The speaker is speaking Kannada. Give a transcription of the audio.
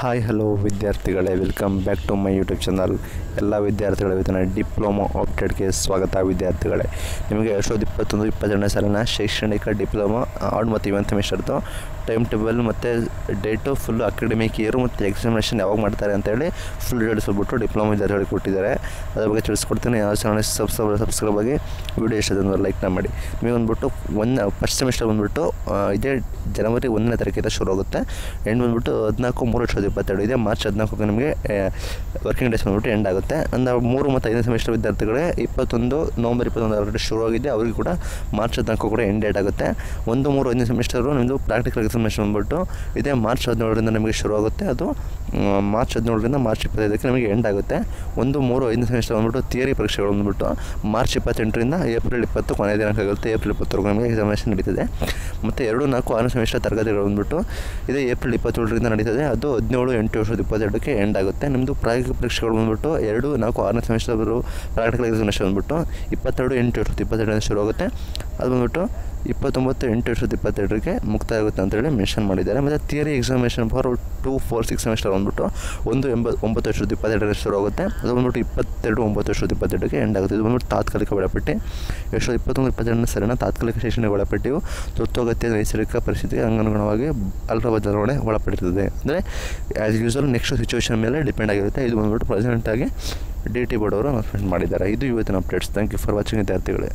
ಹಾಯ್ ಹಲೋ ವಿದ್ಯಾರ್ಥಿಗಳೇ. Welcome back to my YouTube channel ಎಲ್ಲ ವಿದ್ಯಾರ್ಥಿಗಳ ವೇತನ ಡಿಪ್ಲೊಮಾ ಆಪ್ಟೆಡ್ಗೆ ಸ್ವಾಗತ ವಿದ್ಯಾರ್ಥಿಗಳೇ. ನಿಮಗೆ ಎರಡು ಸಾವಿರದ ಇಪ್ಪತ್ತೊಂದು, ಇಪ್ಪತ್ತೆರಡನೇ ಸಾಲಿನ ಶೈಕ್ಷಣಿಕ ಡಿಪ್ಲೊಮಾ ಆರ್ಡ್ ಮತ್ತು ಇವೆಂತ್ ಸೆಮಿಸ್ಟರ್ದು ಟೈಮ್ ಟೇಬಲ್ ಮತ್ತು ಡೇಟು ಫುಲ್ಲು ಅಕಾಡೆಮಿಕ್ ಇಯರು ಮತ್ತು ಎಕ್ಸಾಮಿನೇಷನ್ ಯಾವಾಗ ಮಾಡ್ತಾರೆ ಅಂತೇಳಿ ಫುಲ್ ಡೇಟ್ಸ್ ಬಿಟ್ಟು ಡಿಪ್ಲೊಮಾ ವಿದ್ಯಾರ್ಥಿಗಳಿಗೆ ಕೊಟ್ಟಿದ್ದಾರೆ. ಅದ್ರ ಬಗ್ಗೆ ತಿಳಿಸ್ಕೊಡ್ತೀನಿ. ಯಾವ ಚಾನಲ್ ಸಬ್ಸ್ಕ್ರೈಬ್ ಸಬ್ಸ್ಕ್ರೈಬ್ ಆಗಿ ವಿಡಿಯೋ ಇಷ್ಟ ಅಂದ್ರೆ ಲೈಕ್ನ ಮಾಡಿ. ನೀವು ಬಂದ್ಬಿಟ್ಟು ಒಂದು ಫಸ್ಟ್ ಸೆಮಿಸ್ಟರ್ ಬಂದ್ಬಿಟ್ಟು ಇದೇ ಜನವರಿ ಒಂದನೇ ತಾರೀಕಿಂದ ಶುರು ಆಗುತ್ತೆ. ಎಂಡ್ ಬಂದ್ಬಿಟ್ಟು ಹದಿನಾಲ್ಕು, ಮೂರು ಸಾವಿರದ ಇಪ್ಪತ್ತೆರಡು ಇದೆ, ಮಾರ್ಚ್ ಹದಿನಾಲ್ಕು ನಿಮಗೆ ವರ್ಕಿಂಗ್ ಡೇಸ್ ಬಂದ್ಬಿಟ್ಟು ಎಂಡ್ ಆಗುತ್ತೆ. ಅಂದರೆ ಮೂರು ಮತ್ತು ಐದನೇ ಸೆಮಿಸ್ಟರ್ ವಿದ್ಯಾರ್ಥಿಗಳೇ ಇಪ್ಪತ್ತೊಂದು ನವಂಬರ್ ಇಪ್ಪತ್ತೊಂದು ಆಲ್ರೆಡಿ ಶುರು ಆಗಿದೆ, ಅವ್ರಿಗೆ ಕೂಡ ಮಾರ್ಚ್ ಹದಿನಾಲ್ಕು ಕೂಡ ಎಂಡ್ ಡೇಟ್ ಆಗುತ್ತೆ. ಒಂದು, ಮೂರು, ಐದನೇ ಸೆಮಿಸ್ಟರು ನಿಮ್ಮದು ಪ್ರಾಕ್ಟಿಕಲ್ ಎಕ್ಸಾಮಿನೇಷನ್ ಬಂದ್ಬಿಟ್ಟು, ಇದೇ ಮಾರ್ಚ್ ಹದಿನೇಳರಿಂದ ನಿಮಗೆ ಶುರು ಆಗುತ್ತೆ. ಅದು ಮಾರ್ಚ್ ಹದಿನೇಳರಿಂದ ಮಾರ್ಚ್ ಇಪ್ಪತ್ತೈದಕ್ಕೆ ನಮಗೆ ಎಂಡ್ ಆಗುತ್ತೆ. ಒಂದು, ಮೂರು ಐದನೇ ಸೆಮಿಸ್ಟರ್ ಬಂದ್ಬಿಟ್ಟು ಥಿಯರಿ ಪರೀಕ್ಷೆಗಳು ಬಂದುಬಿಟ್ಟು ಮಾರ್ಚ್ ಇಪ್ಪತ್ತೆಂಟರಿಂದ ಏಪ್ರಿಲ್ ಇಪ್ಪತ್ತು ಕೊನೆಯ ದಿನಾಂಕ ಆಗುತ್ತೆ. ಏಪ್ರಿಲ್ ಇಪ್ಪತ್ತರೆಗೂ ನಮಗೆ ಎಕ್ಸಾಮಿನೇಷನ್ ನಡೀತದೆ. ಮತ್ತು ಎರಡು, ನಾಲ್ಕು ಆರನೇ ಸೆಮಿಸ್ಟರ್ ತರಗತಿಗಳು ಬಂದುಬಿಟ್ಟು ಇದು ಏಪ್ರಿಲ್ ಇಪ್ಪತ್ತೇಳರಿಂದ ನಡೀತದೆ. ಅದು ಹದಿನೇಳು, ಎಂಟು ವರ್ಷದ ಇಪ್ಪತ್ತೆರಡಕ್ಕೆ ಎಂಡ್ ಆಗುತ್ತೆ. ನಿಮ್ಮದು ಪ್ರಾಯೋಗಿಕ ಪರೀಕ್ಷೆಗಳು ಬಂದುಬಿಟ್ಟು ಎರಡು, ನಾಲ್ಕು, ಆರನೇ ಸೆಮಿಸ್ಟರ್ ಪ್ರಾಕ್ಟಿಕಲ್ ಎಕ್ಸಾಮಿನೇಷನ್ ಬಂದುಬಿಟ್ಟು ಇಪ್ಪತ್ತೆರಡು, ಎಂಟು ವರ್ಷದ ಇಪ್ಪತ್ತೆರಡನೇ ಶುರು ಆಗುತ್ತೆ. ಅದು ಬಂದ್ಬಿಟ್ಟು ಇಪ್ಪತ್ತೊಂಬತ್ತು, ಎಂಟು ಎರಡು ಸಾವಿರದ ಇಪ್ಪತ್ತೆರಡರಿಗೆ ಆಗುತ್ತೆ ಅಂತೇಳಿ ಮೆನ್ಷನ್ ಮಾಡಿದ್ದಾರೆ. ಮತ್ತು theory examination for two four six semester ಬಂದುಬಿಟ್ಟು ಒಂದು ಎಂಬ, ಒಂಬತ್ತು ವರ್ಷದ ಸಾವಿರದ ಇಪ್ಪತ್ತೆರಡರಿಂದ ಶುರು ಆಗುತ್ತೆ. ಅದು ಬಂದ್ಬಿಟ್ಟು ಇಪ್ಪತ್ತೆರಡು, ಒಂಬತ್ತು ವರ್ಷದ ಇಪ್ಪತ್ತೆರಡಕ್ಕೆ ಎಂಡ್ ಆಗುತ್ತೆ. ಇದು ಬಂದ್ಬಿಟ್ಟು ತಾತ್ಕಾಲಿಕ ವೇಳಾಪಟ್ಟಿ. ಎರಡು ಸಾವಿರದ ಇಪ್ಪತ್ತೊಂದು ಇಪ್ಪತ್ತೆರಡನೇ ಸರಿನ ತಾತ್ಕಾಲಿಕ ಶೈಕ್ಷಣಿಕ ವೇಳಾಪಟ್ಟಿಯು ತುರ್ತುಗತ್ಯ ನೈಸರ್ಗಿಕ ಪರಿಸ್ಥಿತಿಗೆ ಅನುಗುಣವಾಗಿ ಅಲ್ಪ ಬದಲಾವಣೆ ಒಳಪಡಿರ್ತದೆ ಅಂದರೆ ಆ್ಯಸ್ ಯೂಸಲ್ ನೆಕ್ಸ್ಟ್ ಸಿಚುವೇಷನ್ ಮೇಲೆ ಡಿಪೆಂಡ್ ಆಗಿರುತ್ತೆ. ಇದು ಬಂದ್ಬಿಟ್ಟು ಪ್ರೆಸೆಂಟಾಗಿ ಡಿ ಟಿ ಬೋರ್ಡ್ ಅವರು ಅನೌನ್ಸ್ಮೆಂಟ್ ಮಾಡಿದ್ದಾರೆ. ಇದು ಇವತ್ತಿನ updates thank you for watching ವಿದ್ಯಾರ್ಥಿಗಳೇ.